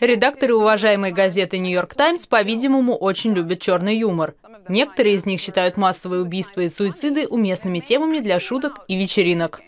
Редакторы уважаемой газеты «Нью-Йорк Таймс», по-видимому, очень любят черный юмор. Некоторые из них считают массовые убийства и суициды уместными темами для шуток и вечеринок.